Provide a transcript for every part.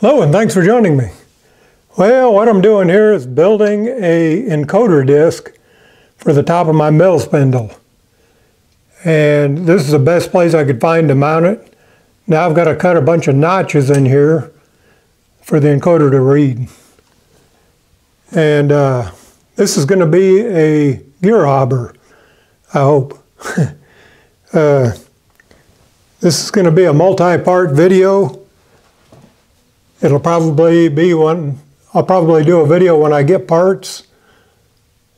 Hello and thanks for joining me. Well, what I'm doing here is building a encoder disc for the top of my mill spindle. And this is the best place I could find to mount it. Now I've got to cut a bunch of notches in here for the encoder to read. And uh, this is going to be a gear hobber, I hope. uh, this is going to be a multi-part video It'll probably be one, I'll probably do a video when I get parts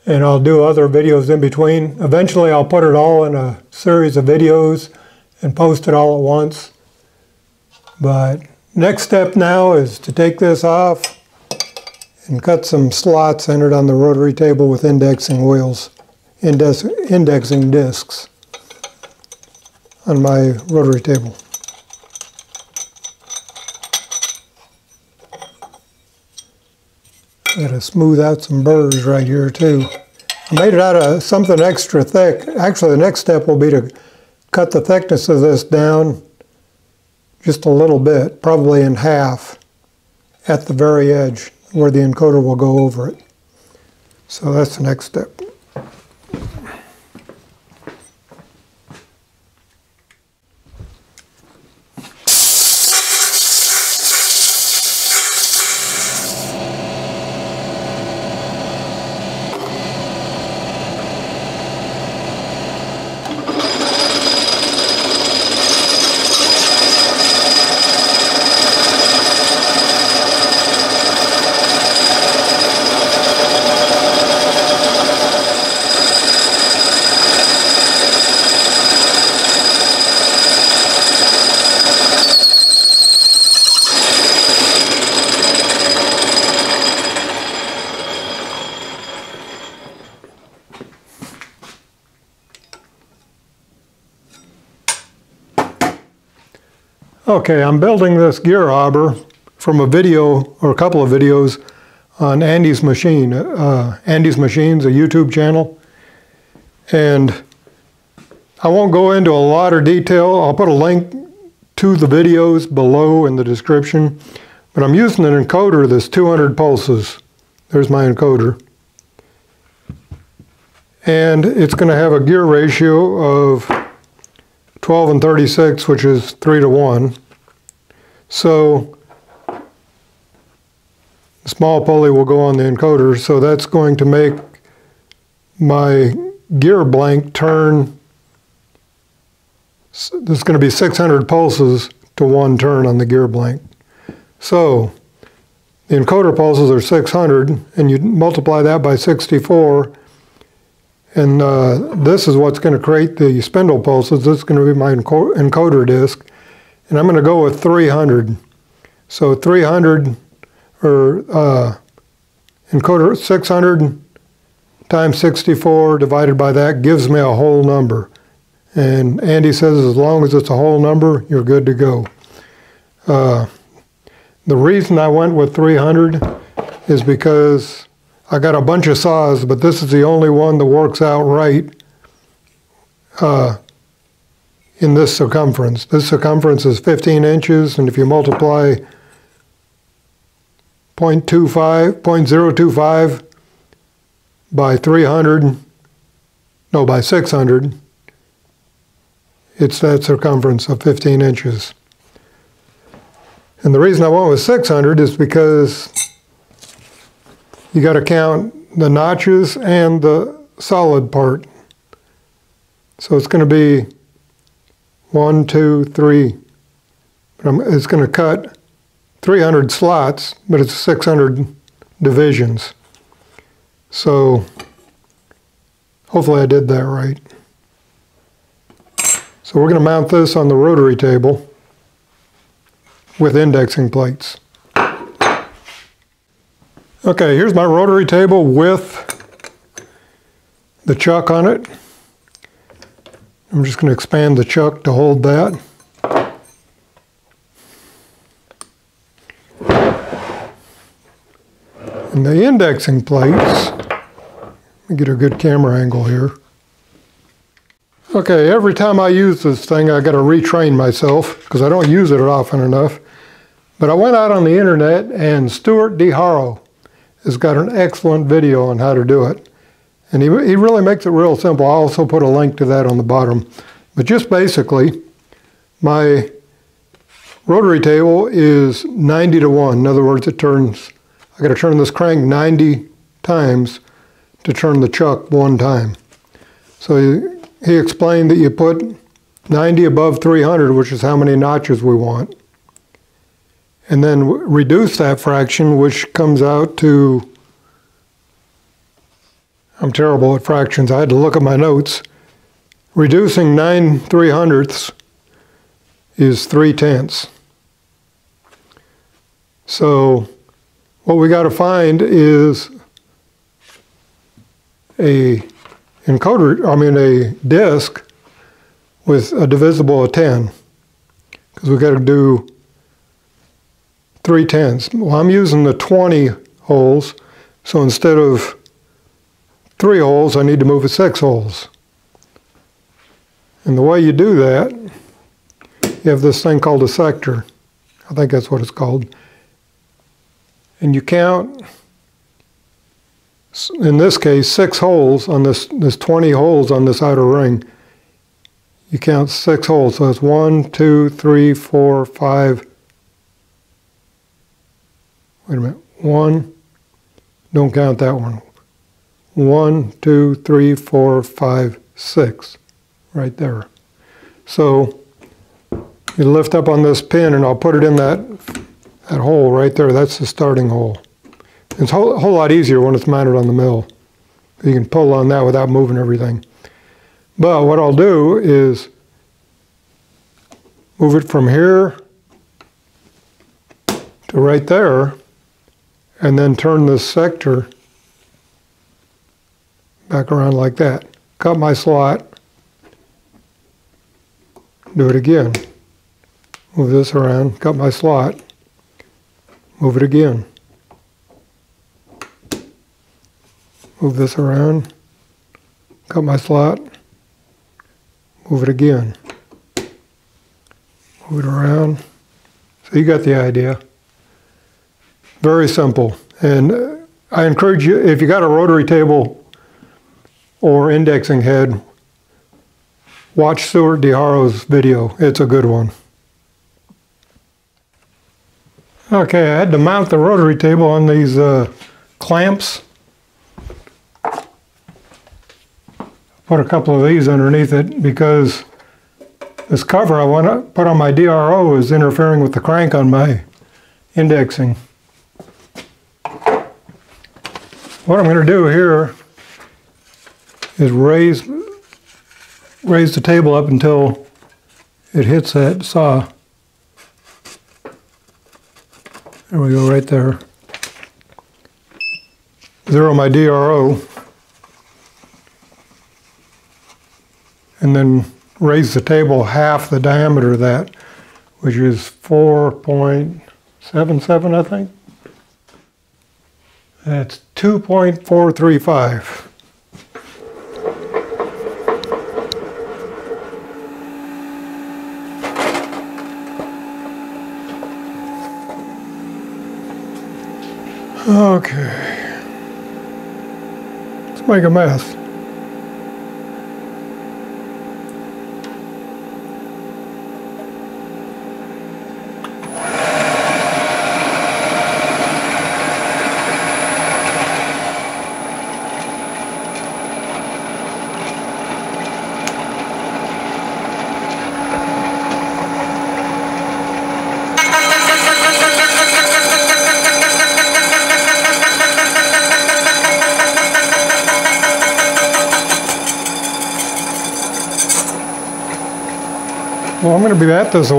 and I'll do other videos in between. Eventually I'll put it all in a series of videos and post it all at once. But next step now is to take this off and cut some slots entered on the rotary table with indexing wheels, index, indexing discs on my rotary table. Got to smooth out some burrs right here too. I made it out of something extra thick. Actually, the next step will be to cut the thickness of this down just a little bit, probably in half at the very edge where the encoder will go over it. So that's the next step. Okay, I'm building this gear hobber from a video or a couple of videos on Andy's Machine. Uh, Andy's Machine's a YouTube channel. And I won't go into a lot of detail. I'll put a link to the videos below in the description. But I'm using an encoder that's 200 pulses. There's my encoder. And it's going to have a gear ratio of 12 and 36, which is 3 to 1. So the small pulley will go on the encoder, so that's going to make my gear blank turn, there's going to be 600 pulses to one turn on the gear blank. So the encoder pulses are 600, and you multiply that by 64, and uh, this is what's going to create the spindle pulses. This is going to be my encoder disk. And I'm going to go with 300. So 300 or uh, encoder 600 times 64 divided by that gives me a whole number. And Andy says as long as it's a whole number, you're good to go. Uh, the reason I went with 300 is because I got a bunch of saws, but this is the only one that works out right uh, in this circumference. This circumference is 15 inches, and if you multiply 0.25, 0.025 by 300, no, by 600, it's that circumference of 15 inches. And the reason I went with 600 is because you got to count the notches and the solid part. So it's going to be one, two, three. Um, it's going to cut 300 slots, but it's 600 divisions. So hopefully I did that right. So we're going to mount this on the rotary table with indexing plates. Okay, here's my rotary table with the chuck on it. I'm just going to expand the chuck to hold that. And the indexing plates, let me get a good camera angle here. Okay, every time I use this thing, I got to retrain myself because I don't use it often enough. But I went out on the internet and Stuart De Haro has got an excellent video on how to do it. And he, he really makes it real simple. I'll also put a link to that on the bottom. But just basically, my rotary table is 90 to 1. In other words, it turns, I got to turn this crank 90 times to turn the chuck one time. So he, he explained that you put 90 above 300, which is how many notches we want. And then reduce that fraction, which comes out to, I'm terrible at fractions, I had to look at my notes. Reducing 9 3 hundredths is 3 tenths. So what we got to find is a encoder, I mean a disk with a divisible of 10 because we got to do 3 tenths. Well, I'm using the 20 holes, so instead of 3 holes, I need to move it 6 holes. And the way you do that, you have this thing called a sector. I think that's what it's called. And you count in this case, six holes on this, there's 20 holes on this outer ring. You count six holes, so it's one, two, three, four, five. Wait a minute, one, don't count that one. One, two, three, four, five, six, right there. So you lift up on this pin and I'll put it in that, that hole right there. That's the starting hole. It's a whole, whole lot easier when it's mounted on the mill. You can pull on that without moving everything. But what I'll do is move it from here to right there and then turn this sector back around like that. Cut my slot, do it again. Move this around, cut my slot, move it again. move this around, cut my slot, move it again, move it around. So you got the idea. Very simple. And I encourage you, if you got a rotary table or indexing head, watch Stuart De Haro's video. It's a good one. Okay, I had to mount the rotary table on these uh, clamps put a couple of these underneath it because this cover I want to put on my DRO is interfering with the crank on my indexing. What I'm going to do here is raise raise the table up until it hits that saw. There we go, right there. Zero my DRO. and then raise the table half the diameter of that, which is 4.77, I think. That's 2.435. Okay. Let's make a mess. Well, I'm going to be at this a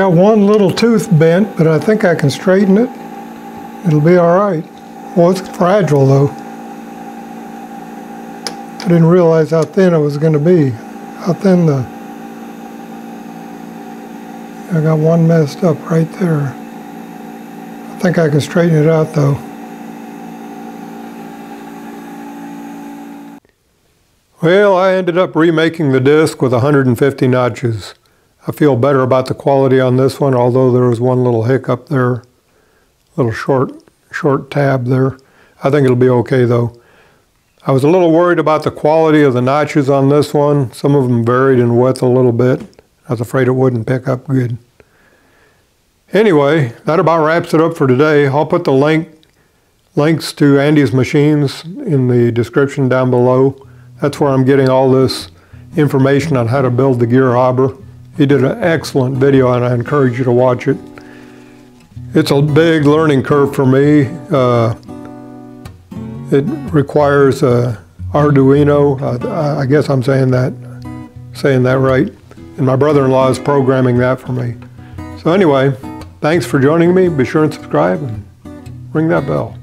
got one little tooth bent, but I think I can straighten it. It'll be all right. Well, it's fragile though. I didn't realize how thin it was going to be. How thin the... I got one messed up right there. I think I can straighten it out though. Well, I ended up remaking the disc with 150 notches. I feel better about the quality on this one, although there was one little hiccup there, little short, short tab there. I think it'll be okay though. I was a little worried about the quality of the notches on this one. Some of them varied in width a little bit. I was afraid it wouldn't pick up good. Anyway, that about wraps it up for today. I'll put the link links to Andy's machines in the description down below. That's where I'm getting all this information on how to build the gear hobber. He did an excellent video and I encourage you to watch it. It's a big learning curve for me. Uh, it requires a Arduino. Uh, I guess I'm saying that, saying that right. And my brother-in-law is programming that for me. So anyway, thanks for joining me. Be sure and subscribe and ring that bell.